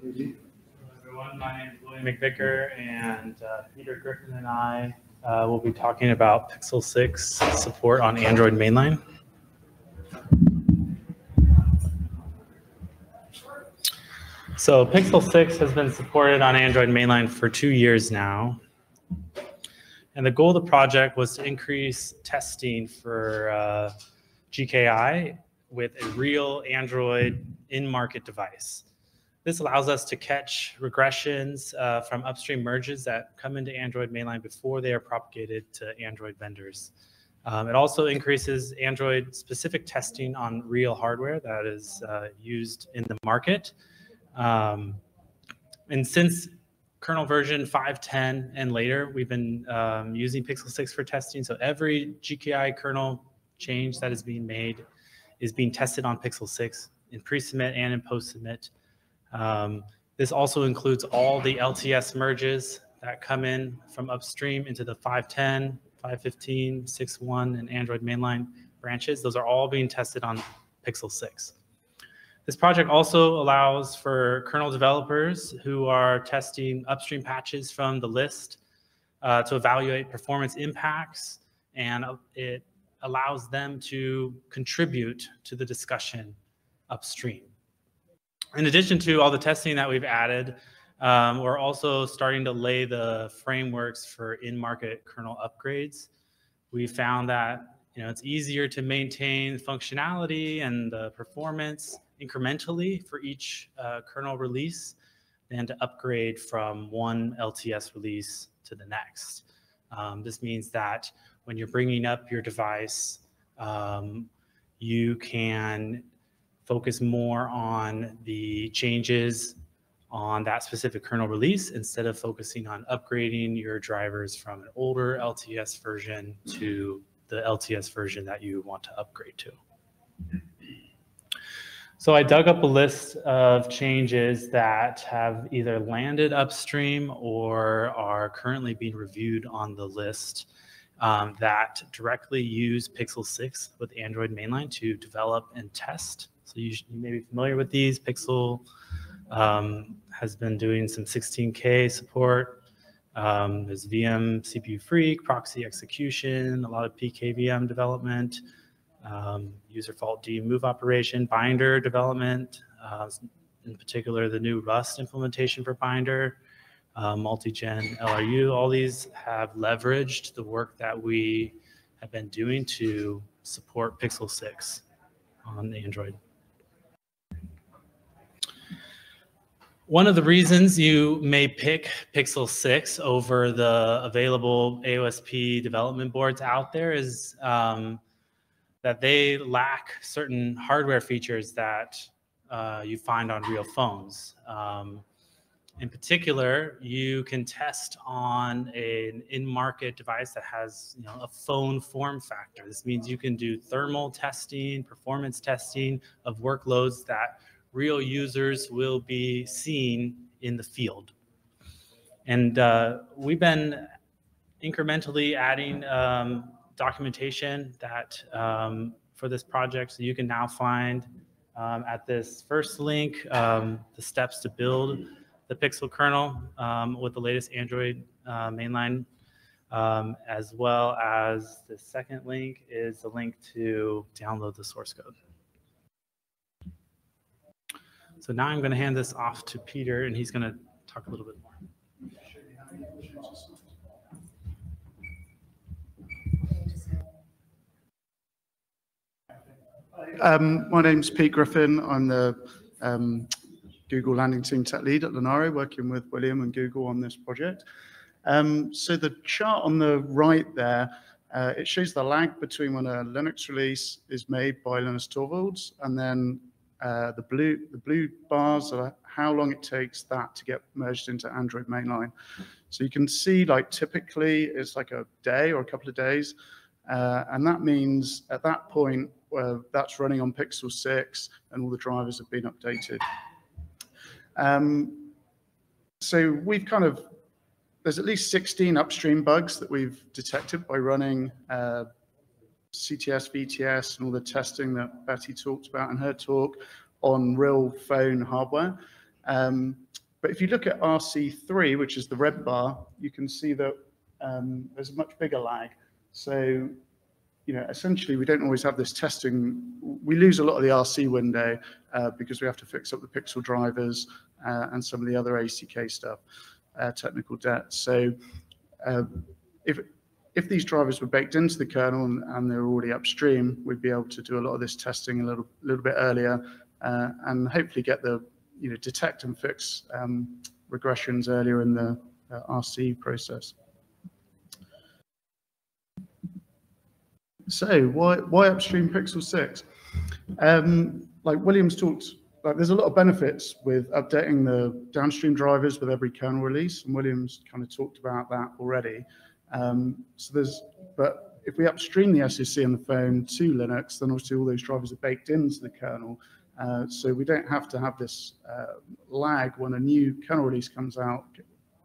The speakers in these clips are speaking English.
Hello, everyone. My name is William McVicker, and uh, Peter Griffin and I uh, will be talking about Pixel 6 support on Android mainline. So Pixel 6 has been supported on Android mainline for two years now. And the goal of the project was to increase testing for uh, GKI with a real Android in-market device. This allows us to catch regressions uh, from upstream merges that come into Android mainline before they are propagated to Android vendors. Um, it also increases Android specific testing on real hardware that is uh, used in the market. Um, and since kernel version 5.10 and later, we've been um, using Pixel 6 for testing. So every GKI kernel change that is being made is being tested on Pixel 6 in pre-submit and in post-submit. Um, this also includes all the LTS merges that come in from upstream into the 5.10, 5.15, 6.1, and Android mainline branches. Those are all being tested on Pixel 6. This project also allows for kernel developers who are testing upstream patches from the list uh, to evaluate performance impacts, and it allows them to contribute to the discussion upstream. In addition to all the testing that we've added, um, we're also starting to lay the frameworks for in-market kernel upgrades. We found that you know it's easier to maintain functionality and the performance incrementally for each uh, kernel release than to upgrade from one LTS release to the next. Um, this means that when you're bringing up your device, um, you can focus more on the changes on that specific kernel release instead of focusing on upgrading your drivers from an older LTS version to the LTS version that you want to upgrade to. So I dug up a list of changes that have either landed upstream or are currently being reviewed on the list um, that directly use Pixel 6 with Android mainline to develop and test. So you, you may be familiar with these. Pixel um, has been doing some 16K support. Um, there's VM cpufreq, proxy execution, a lot of PKVM development um, userfaultfd move operation, binder development, uh, in particular the new Rust implementation for binder, uh, multi-gen LRU, all these have leveraged the work that we have been doing to support Pixel 6 on the Android. One of the reasons you may pick Pixel 6 over the available AOSP development boards out there is um, that they lack certain hardware features that uh, you find on real phones. Um, in particular, you can test on an in-market device that has you know, a phone form factor. This means you can do thermal testing, performance testing of workloads that real users will be seen in the field. And uh, we've been incrementally adding um, documentation that um, for this project. So you can now find um, at this first link um, the steps to build the Pixel kernel um, with the latest Android uh, mainline, um, as well as the second link is the link to download the source code. So now I'm going to hand this off to Peter, and he's going to talk a little bit more. Um, my name's Pete Griffin. I'm the um, Google Landing Team Tech Lead at Linaro, working with William and Google on this project. Um, so the chart on the right there, uh, it shows the lag between when a Linux release is made by Linus Torvalds, and then uh, the blue the blue bars are how long it takes that to get merged into Android mainline. So you can see like typically it's like a day or a couple of days. Uh, and that means at that point, uh, that's running on Pixel 6 and all the drivers have been updated. Um, so we've kind of, there's at least 16 upstream bugs that we've detected by running uh, CTS, VTS, and all the testing that Betty talked about in her talk on real phone hardware. Um, but if you look at RC3, which is the red bar, you can see that um, there's a much bigger lag. So, you know, essentially we don't always have this testing. We lose a lot of the RC window uh, because we have to fix up the pixel drivers uh, and some of the other ACK stuff, uh, technical debt. So uh, if if these drivers were baked into the kernel and, and, they're already upstream, we'd be able to do a lot of this testing a little little bit earlier uh, and hopefully get the you know detect and fix um, regressions earlier in the uh, RC process. So why why upstream Pixel six? Um, like Williams talked, like there's a lot of benefits with updating the downstream drivers with every kernel release, and Williams kind of talked about that already. Um, so there's, but if we upstream the SoC on the phone to Linux, then obviously all those drivers are baked into the kernel. Uh, so we don't have to have this uh, lag when a new kernel release comes out.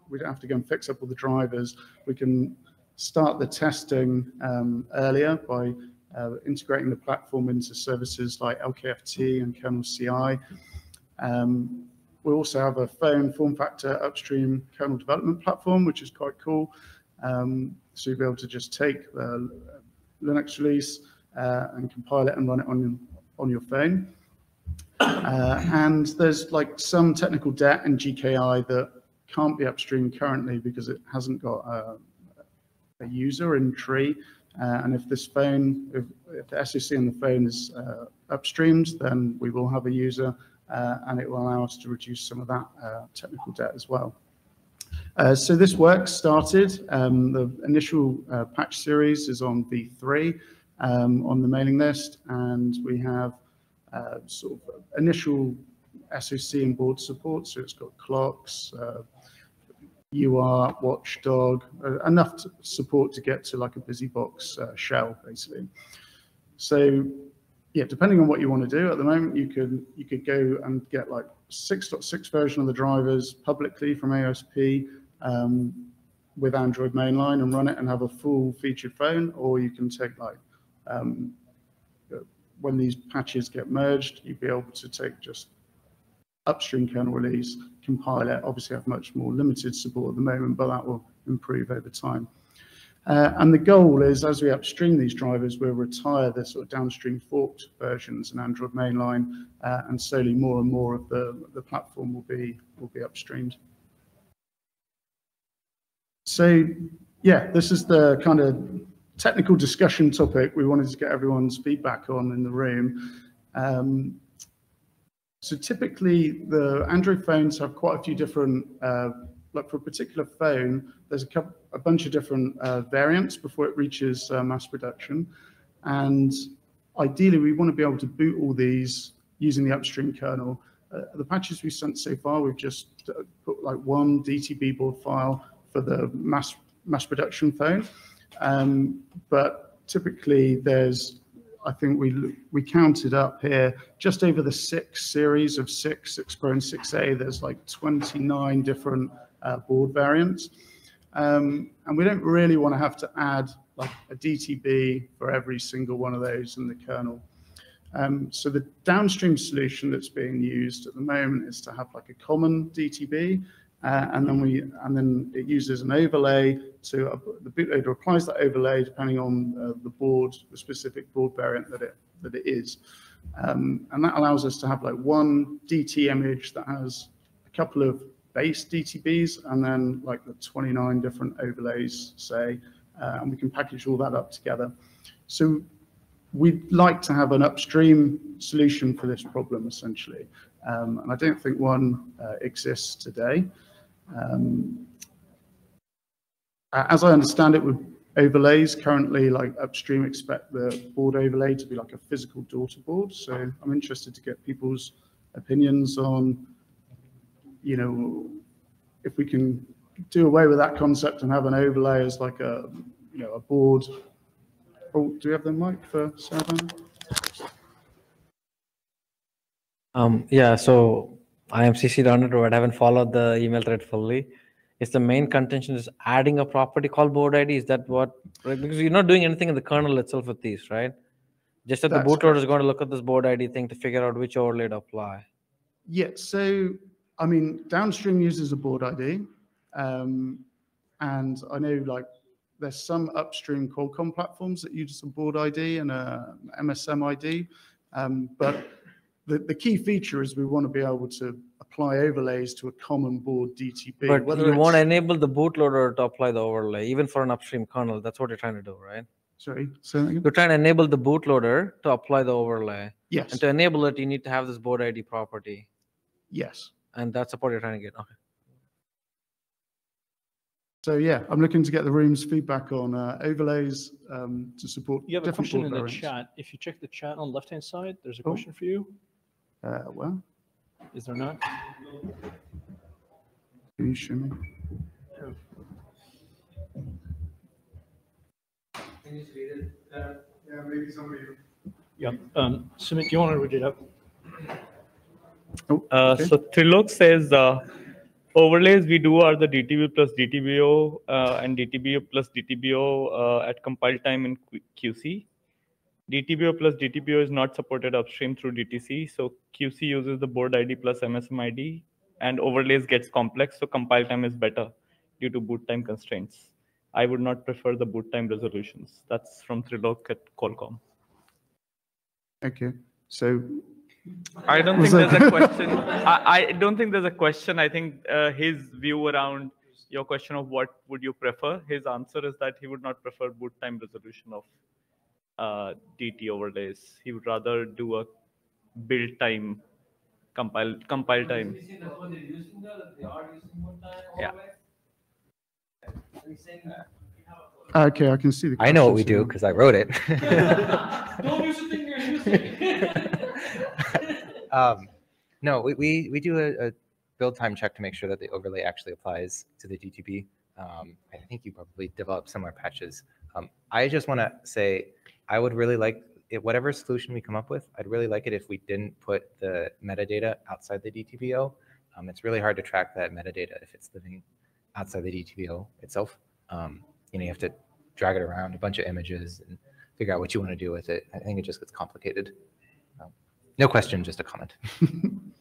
We don't have to go and fix up all the drivers. We can start the testing um, earlier by uh, integrating the platform into services like LKFT and kernel CI. Um, we also have a phone form factor upstream kernel development platform, which is quite cool. Um, so you'll be able to just take the Linux release uh, and compile it and run it on, on your phone. Uh, and there's like some technical debt in GKI that can't be upstream currently because it hasn't got a, a user in tree. Uh, and if this phone, if, if, the SoC on the phone is uh, upstreamed, then we will have a user uh, and it will allow us to reduce some of that uh, technical debt as well. Uh, so this work started. Um, the initial uh, patch series is on V3 um, on the mailing list, and we have uh, sort of initial SoC and board support. So it's got clocks, UART, uh, Watchdog, uh, enough to support to get to like a BusyBox uh, shell, basically. So yeah, depending on what you want to do at the moment, you could you could go and get like 6.6 version of the drivers publicly from AOSP um, with Android mainline and run it and have a full featured phone, or you can take like um, when these patches get merged, you'd be able to take just upstream kernel release, compile it, obviously have much more limited support at the moment, but that will improve over time. Uh, and the goal is, as we upstream these drivers, we'll retire the sort of downstream forked versions in Android mainline, uh, and slowly more and more of the, the platform will be will be upstreamed. So, yeah, this is the kind of technical discussion topic we wanted to get everyone's feedback on in the room. Um, so typically, the Android phones have quite a few different, uh, like for a particular phone, there's a, couple, a bunch of different uh, variants before it reaches uh, mass production. And ideally, we want to be able to boot all these using the upstream kernel. Uh, the patches we've sent so far, we've just uh, put like one DTB board file for the mass mass production phone. Um, but typically there's, I think we we counted up here just over the six series of six, six Pro and six A. There's like 29 different uh, board variants, um, and we don't really want to have to add like a DTB for every single one of those in the kernel. Um, so the downstream solution that's being used at the moment is to have like a common DTB uh, and then we and then it uses an overlay to uh, the bootloader applies that overlay depending on uh, the board, the specific board variant that it that it is, um, and that allows us to have like one DT image that has a couple of base DTBs and then like the 29 different overlays, say, uh, and we can package all that up together. So we'd like to have an upstream solution for this problem essentially, um, and I don't think one uh, exists today. Um, as I understand it, with overlays currently, like upstream, expect the board overlay to be like a physical daughter board. So I'm interested to get people's opinions on, you know, if we can do away with that concept and have an overlay as like a, you know, a board. Oh, do we have the mic for Sarah? Um, yeah, so I am CC on it, but I haven't followed the email thread fully. Is the main contention is adding a property called board ID? Is that what? Right? Because you're not doing anything in the kernel itself with these, right? Just that That's the bootloader is going to look at this board ID thing to figure out which overlay to apply. Yeah. So I mean, downstream uses a board ID. Um, and I know like there's some upstream Qualcomm platforms that use a board ID and a MSM ID. Um, but the, the key feature is we want to be able to apply overlays to a common board DTB. But whether you want to enable the bootloader to apply the overlay, even for an upstream kernel. That's what you're trying to do, right? Sorry, say that again? You're trying to enable the bootloader to apply the overlay. Yes, And to enable it, you need to have this board ID property. yes. And that's the part you're trying to get. Okay. So yeah, I'm looking to get the room's feedback on uh, overlays um, to support You have a question in the variants. chat. If you check the chat on the left-hand side, there's a Oh. question for you. Uh, well, Is there not? can you show me? Yeah, maybe somebody. Yep. Um, Sumit, do you want to read it out? Oh, Uh, okay. So Trilok says uh, overlays we do are the DTB plus DTBO uh, and DTBO plus DTBO uh, at compile time in Q- QC. DTBO plus DTBO is not supported upstream through DTC. So QC uses the board ID plus MSM ID and overlays gets complex. So compile time is better due to boot time constraints. I would not prefer the boot time resolutions. That's from Trilok at Qualcomm. Okay, so I don't think there's a question. I, I don't think there's a question. I think uh, his view around your question of what would you prefer, his answer is that he would not prefer boot time resolution of uh, DT overlays. He would rather do a build time compile compile time. Yeah. okay, I can see the. I know what we do because I wrote it. um, no, we, we, we do a, a build time check to make sure that the overlay actually applies to the DTB. Um, I think you probably developed similar patches. Um, I just want to say, I would really like it, whatever solution we come up with, I'd really like it if we didn't put the metadata outside the DTBO. Um, it's really hard to track that metadata if it's living outside the DTBO itself. Um, you know, you have to drag it around a bunch of images and figure out what you want to do with it. I think it just gets complicated. Um, no question, just a comment.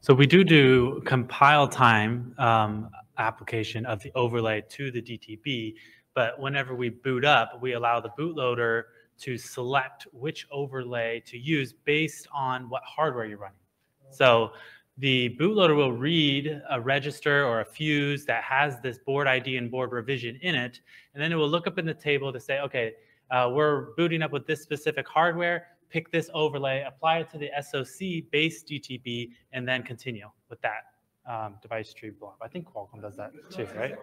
So we do do compile time um, application of the overlay to the DTB, but whenever we boot up, we allow the bootloader to select which overlay to use based on what hardware you're running. So the bootloader will read a register or a fuse that has this board ID and board revision in it, and then it will look up in the table to say, okay, uh, we're booting up with this specific hardware, pick this overlay, apply it to the SOC base DTB, and then continue with that um, device tree blob. I think Qualcomm does that too, right?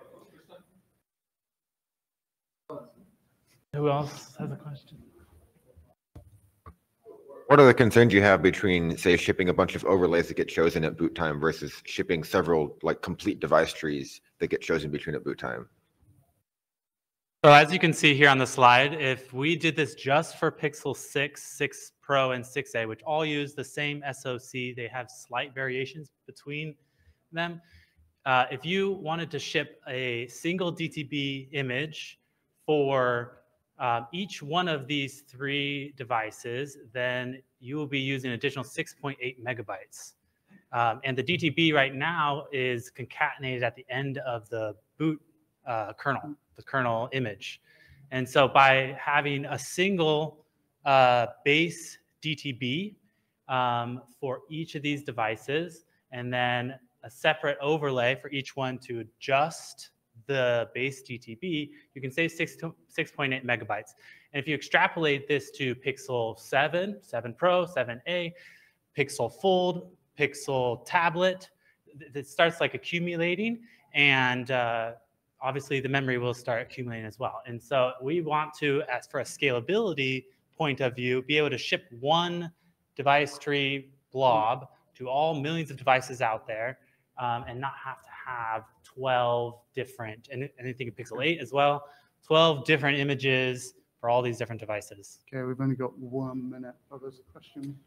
Who else has a question? What are the concerns you have between, say, shipping a bunch of overlays that get chosen at boot time versus shipping several like complete device trees that get chosen between at boot time? So as you can see here on the slide, if we did this just for Pixel 6, 6 Pro, and 6a, which all use the same SoC, they have slight variations between them. Uh, if you wanted to ship a single DTB image for um, each one of these three devices, then you will be using additional 6.8 megabytes. Um, and the DTB right now is concatenated at the end of the boot uh, kernel, the kernel image. And so by having a single uh, base DTB um, for each of these devices, and then a separate overlay for each one to adjust the base DTB, you can save 6 to 6.8 megabytes. And if you extrapolate this to Pixel 7, 7 Pro, 7a, Pixel Fold, Pixel Tablet, it starts like accumulating and uh, obviously the memory will start accumulating as well. And so we want to, as for a scalability point of view, be able to ship one device tree blob to all millions of devices out there um, and not have to have 12 different, and anything in Pixel 8 as well, 12 different images for all these different devices. Okay, we've only got one minute. Oh, there's a question.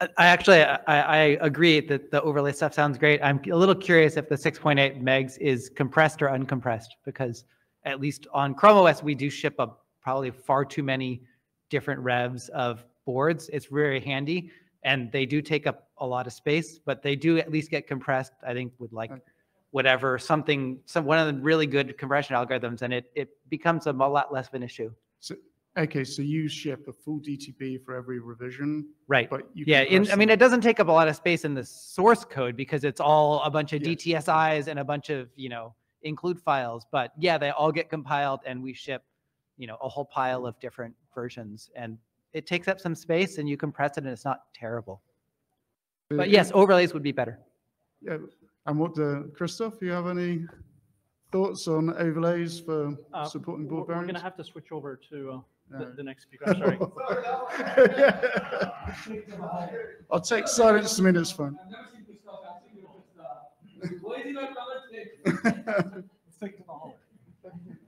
I I actually, I, I agree that the overlay stuff sounds great. I'm a little curious if the 6.8 megs is compressed or uncompressed, because at least on Chrome OS, we do ship a probably far too many different revs of boards. It's very handy. And they do take up a lot of space, but they do at least get compressed, I think, with like whatever, something, some, one of the really good compression algorithms, and it, it becomes a lot less of an issue. So, okay, so you ship a full DTB for every revision, Right. but you. Yeah, in, I mean, it doesn't take up a lot of space in the source code because it's all a bunch of Yes. DTSIs and a bunch of, you know, include files. But yeah, they all get compiled and we ship, you know, a whole pile mm. of different versions. And it takes up some space and you compress it and it's not terrible. But yes, overlays would be better. Yeah, and what, do Krzysztof, you have any thoughts on overlays for Uh, supporting We're board we're gonna have to switch over to uh, the, the next speaker. I'm sorry. I'll take silence a minute's fine.